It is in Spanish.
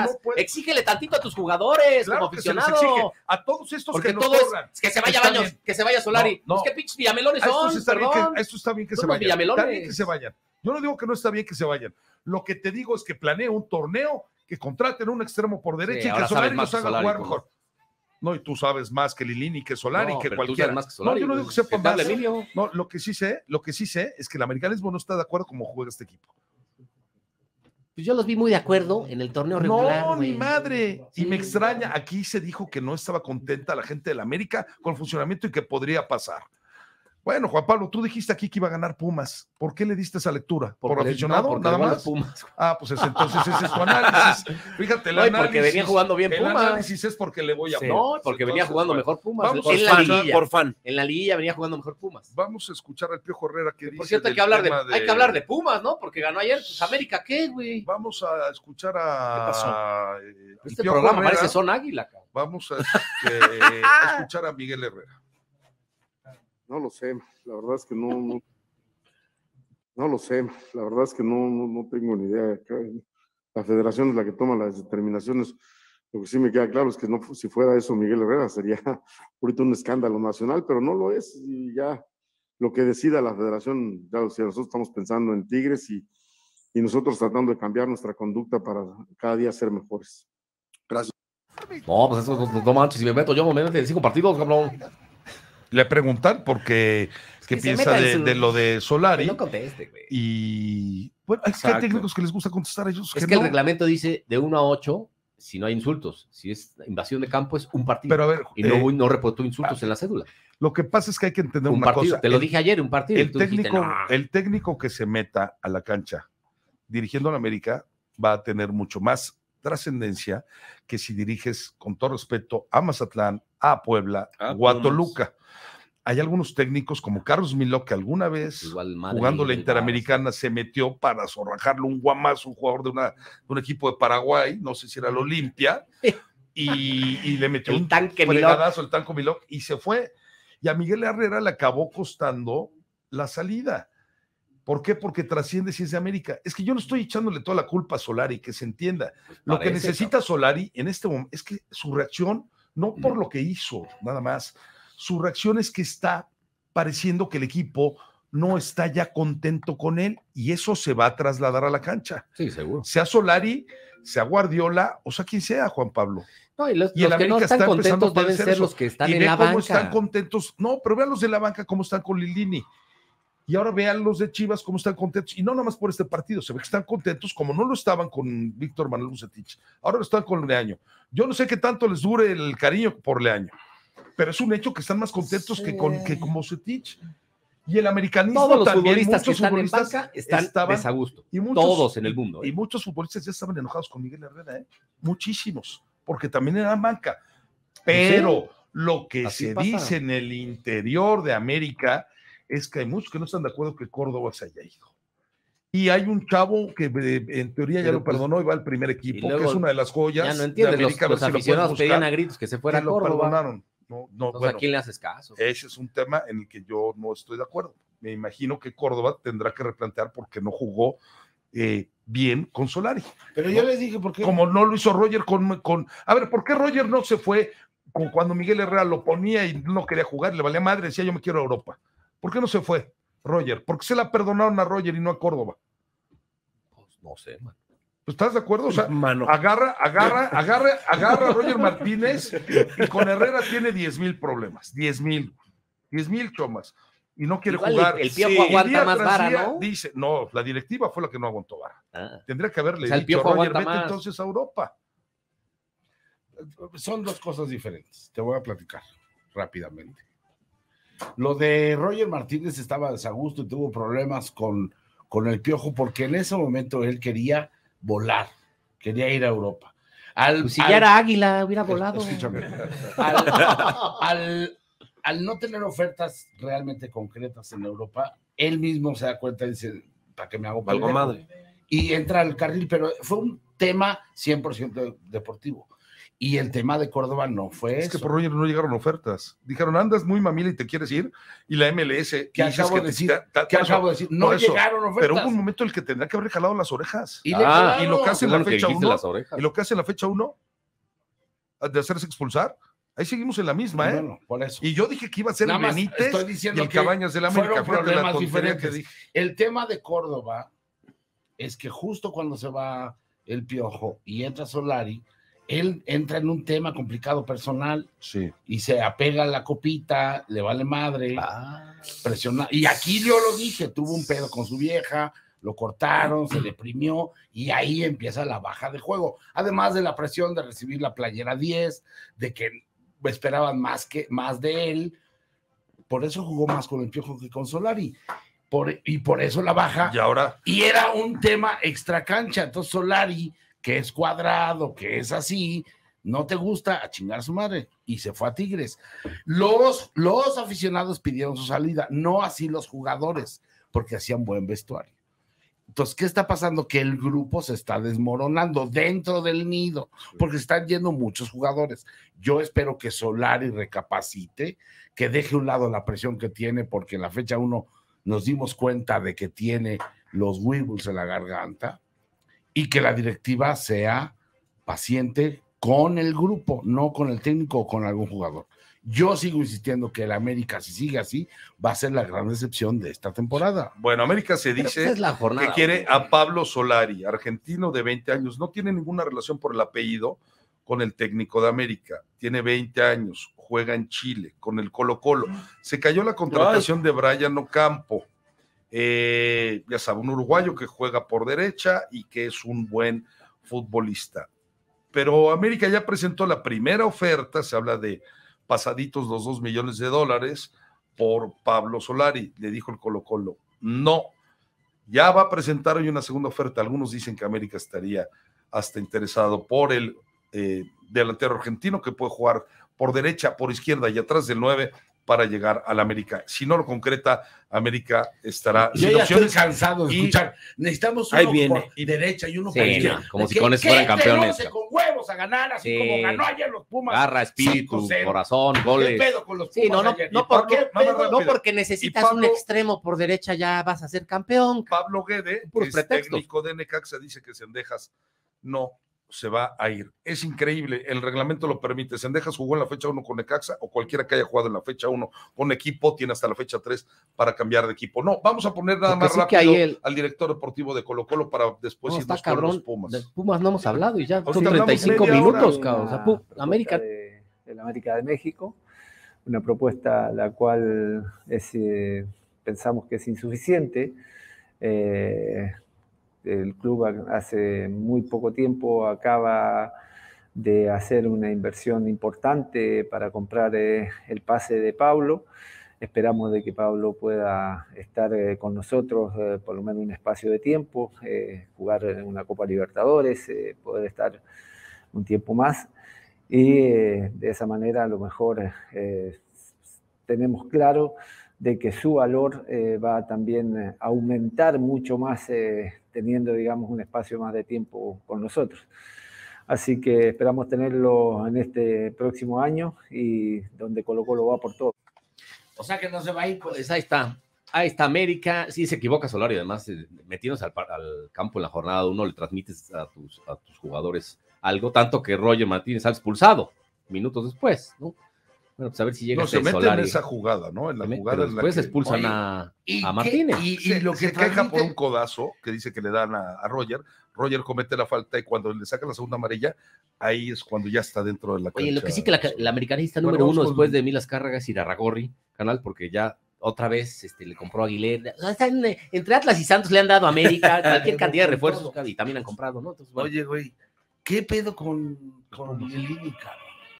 no puede- Exígele tantito a tus jugadores Claro como que aficionado. A todos estos Porque que nos todo es corran. que se vaya Está Baños, bien. que se vaya Solari. No, no. Pues qué pinches villamelones A estos son, está bien que, perdón. a estos está bien que se vayan. Está bien que se vayan. Yo no digo que no está bien que se vayan. Lo que te digo es que planee un torneo, que contraten un extremo por derecha Sí, y que Solari que haga Solari, jugar pues. mejor. No, y tú sabes más que Lilini, que Solari, No, que cualquiera. más que Solari, no, yo no digo güey. que sepa Que más. Emilio. No, lo que sí sé, lo que sí sé es que el americanismo no está de acuerdo cómo juega este equipo. Pues yo los vi muy de acuerdo en el torneo regular. No, mi madre. Y me extraña, aquí se dijo que no estaba contenta la gente de la América con el funcionamiento y que podría pasar. Bueno, Juan Pablo, tú dijiste aquí que iba a ganar Pumas. ¿Por qué le diste esa lectura? ¿Por Porque- aficionado? no, nada más. Pumas. Ah, pues es- entonces ese es tu análisis. Fíjate, el No, porque venía jugando bien El Pumas. análisis es porque le voy a Sí. No, porque venía jugando bueno, mejor Pumas. Vamos, en la escuchar, liguilla. Por fan. En la liguilla venía jugando mejor Pumas. vamos a escuchar al Piojo Herrera que dice. Por cierto, hay que hablar de, hay que hablar de Pumas, ¿no? Porque ganó ayer. Pues América, ¿qué, güey? Vamos a escuchar a. ¿Qué pasó? eh, Este Piojo programa Herrera. parece son águila, cabrón. Vamos a, este, a escuchar a Miguel Herrera. No lo sé, la verdad es que no, no, no lo sé, la verdad es que no, no, no tengo ni idea. La federación es la que toma las determinaciones. Lo que sí me queda claro es que no, si fuera eso Miguel Herrera sería ahorita un escándalo nacional, pero no lo es y ya lo que decida la federación, ya o sea, nosotros estamos pensando en Tigres y, y nosotros tratando de cambiar nuestra conducta para cada día ser mejores. Gracias. No, pues eso no, no manches. Si me meto yo, me meto en cinco partidos, cabrón. Le preguntan porque qué que piensa de, su- de lo de Solari. No conteste, güey. Y bueno, hay, hay Exacto. técnicos que les gusta contestar a ellos. Es que que el reglamento dice de 1 a 8 si no hay insultos. Si es invasión de campo, es un partido. Pero a ver, y no, eh, no reportó insultos en la cédula. lo que pasa es que hay que entender Un una partido. cosa. Te lo el- dije ayer, un partido. el dijiste, técnico, "No". el técnico que se meta a la cancha dirigiendo a la América va a tener mucho más trascendencia que si diriges con todo respeto a Mazatlán, a Puebla, A o a. Toluca. Hay algunos técnicos como Carlos Miló que alguna vez Igual Madrid, jugando la Interamericana se metió para zorrajarle un guamazo, un jugador de, una, de un equipo de Paraguay, no sé si era el Olimpia, y, y le metió El un tanque fregadazo, el tanco Milok, y se fue. Y a Miguel Herrera le acabó costando la salida. ¿Por qué? Porque trasciende de América. Es que yo no estoy echándole toda la culpa a Solari, que se entienda. Lo que necesita Solari en este momento es que su reacción, no por lo que hizo, nada más, su reacción es que está pareciendo que el equipo no está ya contento con él y eso se va a trasladar a la cancha. Sí, seguro. Sea Solari, sea Guardiola, o sea quien sea, Juan Pablo. No, y los, Y el los que no América están contentos deben ser eso. los que están y en ve la cómo banca. están contentos. No, pero vean los de la banca cómo están con Lilini. Y ahora vean los de Chivas cómo están contentos. Y no nada más por este partido, se ve que están contentos como no lo estaban con Víctor Manuel Bucetich. Ahora lo están con Leaño. Yo no sé qué tanto les dure el cariño por Leaño, pero es un hecho que están más contentos que con, que con Bucetich. Y el americanismo Todos los también, futbolistas que muchos están en futbolistas banca están estaban- desagusto. y muchos- Todos en el mundo. Y ¿eh? muchos futbolistas ya estaban enojados con Miguel Herrera, ¿eh? muchísimos, porque también era banca. Pero lo que Así se pasa. dice en el interior de América es que hay muchos que no están de acuerdo que Córdoba se haya ido. Y hay un chavo que eh, en teoría ya Pero, lo pues, perdonó y va al primer equipo, luego que es una de las joyas. Ya no entiendes. Los, América, aficionados pedían a gritos que se fuera que a lo Córdoba. perdonaron. No, no, Entonces, bueno, ¿a quién le haces caso? ese es un tema en el que yo no estoy de acuerdo. Me imagino que Córdoba tendrá que replantear porque no jugó eh, bien con Solari. Pero yo les dije, ¿por qué? Como no lo hizo Roger con, con... A ver, ¿por qué Roger no se fue con cuando Miguel Herrera lo ponía y no quería jugar? Le valía madre, decía yo me quiero a Europa. ¿Por qué no se fue Roger? ¿Por qué se la perdonaron a Roger y no a Córdoba? Pues, no sé, man. ¿Pues ¿Estás de acuerdo? O sea, Mano. agarra, agarra, agarra, agarra a Roger Martínez y con Herrera tiene 10 mil problemas. 10 mil. 10 mil chomas. Y no quiere Igual jugar. el- el Piojo aguanta más vara, ¿no? Dice, no, la directiva fue la que no aguantó vara. Ah. Tendría que haberle O sea, el dicho, Piojo Roger, vete más". entonces a Europa. Son dos cosas diferentes. Te voy a platicar rápidamente. Lo de Roger Martínez estaba a desagusto y tuvo problemas con, con el piojo porque en ese momento él quería volar, quería ir a Europa. Al, Pues si al- ya era águila, hubiera volado. Escúchame. Al, al- al no tener ofertas realmente concretas en Europa, él mismo se da cuenta y dice, ¿para qué me hago Valgo pendejo?". madre. Y entra al carril, pero fue un tema 100% deportivo. Y el tema de Córdoba no fue Es eso. que por Roger no llegaron ofertas. Dijeron, andas muy mamila y te quieres ir. Y la MLS. ¿Qué dices acabo que de te- decir? ta- ta- ¿Qué eso- acabo de decir? No eso. llegaron Pero ofertas. hubo un momento en el que tendría que haber jalado las orejas. Y Ah, y lo que hace- Es la que fecha dijiste, uno, las orejas. Y lo que hace en la fecha uno, de hacerse expulsar, ahí seguimos en la misma, ¿eh? Bueno, por eso. Y yo dije que iba a ser Nada el Benítez estoy y diciendo el que Cabañas de la América. fueron la que diferentes. dije. El tema de Córdoba es que justo cuando se va el Piojo y entra Solari, él entra en un tema complicado personal Sí. y se apega a la copita, le vale madre, Ah, presiona. Y aquí yo lo dije, tuvo un pedo con su vieja, lo cortaron, se deprimió y ahí empieza la baja de juego. Además de la presión de recibir la playera 10, de que esperaban más, que, más de él. Por eso jugó más con el Piojo que con Solari. Por, y por eso la baja. Y ahora, Y era un tema extra cancha. Entonces Solari, que es cuadrado, que es así, no te gusta a chingar a su madre. Y se fue a Tigres. Los, los aficionados pidieron su salida, no así los jugadores, porque hacían buen vestuario. Entonces, ¿qué está pasando? Que el grupo se está desmoronando dentro del nido, porque están yendo muchos jugadores. Yo espero que Solari recapacite, que deje a un lado la presión que tiene, porque en la fecha uno nos dimos cuenta de que tiene los Weebles en la garganta y que la directiva sea paciente con el grupo, no con el técnico o con algún jugador. Yo sigo insistiendo que el América, si sigue así, va a ser la gran decepción de esta temporada. bueno, América se pues dice es la jornada. que quiere a Pablo Solari, argentino de 20 años. No tiene ninguna relación por el apellido con el técnico de América. Tiene 20 años, juega en Chile con el Colo Colo. Se cayó la contratación de Brian Ocampo. Eh, ya sabe, un uruguayo que juega por derecha y que es un buen futbolista. Pero América ya presentó la primera oferta, se habla de pasaditos los dos millones de dólares por Pablo Solari. Le dijo el Colo Colo, no, ya va a presentar hoy una segunda oferta. Algunos dicen que América estaría hasta interesado por el eh, delantero argentino que puede jugar por derecha, por izquierda y atrás del 9 para llegar al América. Si no lo concreta, América estará Yo sin ya estoy cansado de y- escuchar. Necesitamos Ahí uno viene. por derecha y uno Sí, por izquierda. como si Que- con eso fueran campeones, con huevos a ganar, así Sí. como ganó ayer los Pumas. Garra, espíritu, 5-0. corazón, ¿Qué goles. pedo con los Sí, Pumas no, no, ayer? no ¿Y por por- porque necesitas Pablo- un extremo por derecha, ya vas a ser campeón. Pablo Guede, es pretextos. técnico de Necaxa, dice que Sendejas no se va a ir. Es increíble, el reglamento lo permite. Sendejas jugó en la fecha 1 con Necaxa o cualquiera que haya jugado en la fecha 1 con equipo tiene hasta la fecha 3 para cambiar de equipo. No, vamos a poner nada Porque más sí que rápido el- al director deportivo de Colo Colo para después No, irnos está con los cabrón. Pumas. De Pumas no hemos hablado y ya son hablamos 35 media hora. minutos, cabrón. O sea, Una pu- propuesta América. de, de la América de México, una propuesta la cual es, eh, pensamos que es insuficiente. Eh, el club ha- hace muy poco tiempo acaba de hacer una inversión importante para comprar eh, el pase de Pablo. Esperamos de que Pablo pueda estar eh, con nosotros eh, por lo menos un espacio de tiempo, jugar en una Copa Libertadores, poder estar un tiempo más y de esa manera a lo mejor tenemos claro de que su valor eh, va a también eh, aumentar mucho más eh, teniendo, digamos, un espacio más de tiempo con nosotros. Así que esperamos tenerlo en este próximo año y donde Colo Colo va por todo. O sea que no se va a ir, pues. Ahí está. Ahí está América. Sí, se equivoca Solari. Además, eh, metiéndose al, al campo en la jornada uno, le transmites a tus, a tus jugadores algo, tanto que Roger Martínez ha expulsado minutos después, ¿no? Bueno, pues a ver si llega No, se mete Solari. en esa jugada, ¿no? En la Pero jugada en la después que- expulsan Oye, a, ¿Y a Martínez. Y, y se, lo que se queja por un codazo que dice que le dan a, a Roger. Roger comete la falta y cuando le saca la segunda amarilla, ahí es cuando ya está dentro de la cancha. Oye, lo que sí que la, la americanista Bueno, número uno con- después de Milas Cárragas y Irarragorri, canal, porque ya otra vez este, le compró a Aguilera. O sea, están, entre Atlas y Santos le han dado a América cualquier cantidad de refuerzos y también han comprado, ¿no? Entonces, bueno, Oye, güey, ¿qué pedo con, con Lilini, cabrón?